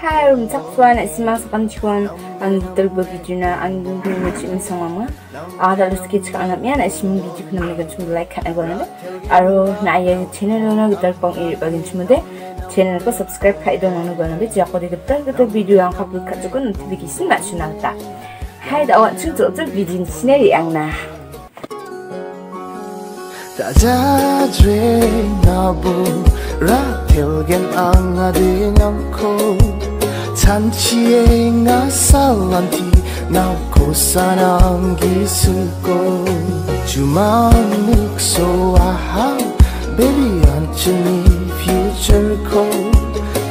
حاول تقفان أسماء سقن شكون عن الضربة فيديونا عن دون وجه من سماما أعطى لسكي تكون أنا يعني أسمي فيديو كنا ملقا تمو لايك كان أقولنا أرو نعيا تشينلونا قدر بان إيري باقين تمودي 채널과 subscribe 가이드하는 거는데 제가 거기 그때 그때 비디오 양 가볼 가지고 노티피케이션 맞추나다. 하이다 와 충주로 비디오 시내리 양나. 다자죄 나부 라 ra theo gen ang ading ang ko 찬치에 nga 사란티 나 고사랑 기술고 주만 묵소아하 baby 안치니 future ko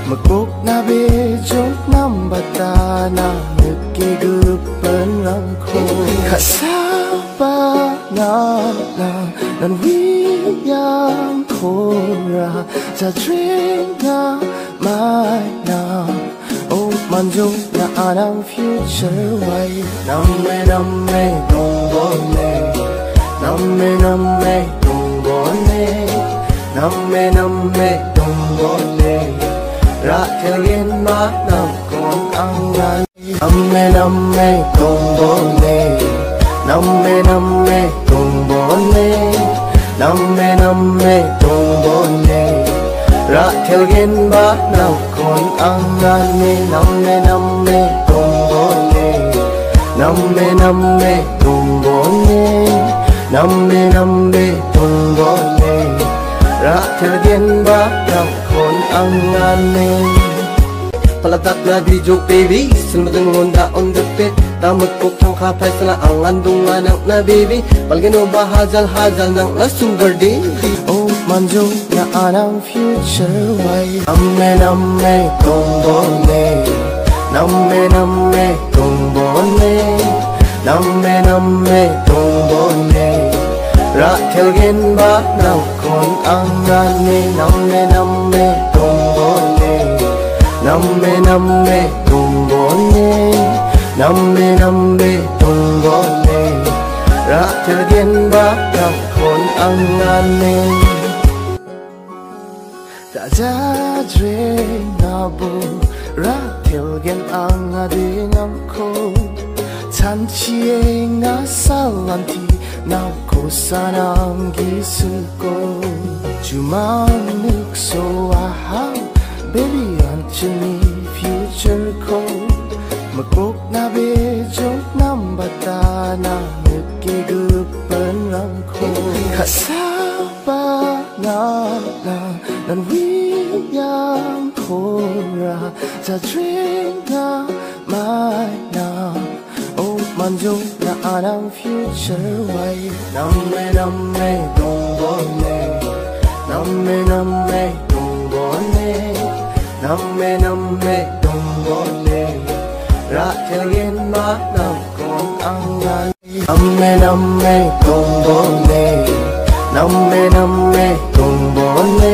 magkok na bejo nambata na nagkigupan ko kasaba na lang nan wiyang kora sa dream na mai na Oh manjung na anang future way Namme namme dongbone Namme namme me Namme namme dongbone Ra theo telgin ma nam kon angan Namme namme dongbone Namme namme dongbone Namme namme dongbone Ra telgin ba nam kon Năm namme namme dongbone Namme namme dongbone Namme namme dongbone Ra telgin ba ăn ngan angane Palatak na video baby Sulmadang honda on the pit Tamag po kang kapay sa ang andungan ng na baby Palgano ba hazal hazal ng na sugar daddy Oh dù na anang future way. Namme namme dongbone Namme namme mê Namme namme dongbone Ra telgin ba na mê angane Namme namme dongbone Namme namme mê Namme namme dongbone Ra telgin ba na kon angane ta ja dre na bu ra thil gen ang a à de ngam ko chan chi e nga sa lan ti na ko sa nam gi su ko chu ma nuk so a à ha, baby an chu ni future ko magkok na be jok nam bata na nagkigupan lang ko ba na lang 난 위양 코라 자 드링가 마이나 오 만족 나 아랑 future way 남매 남매 동번네 남매 남매 동번네 남매 남매 동번네 라텔겐 마남콘 안간 남매 남매 동번네 남매 남매 동번네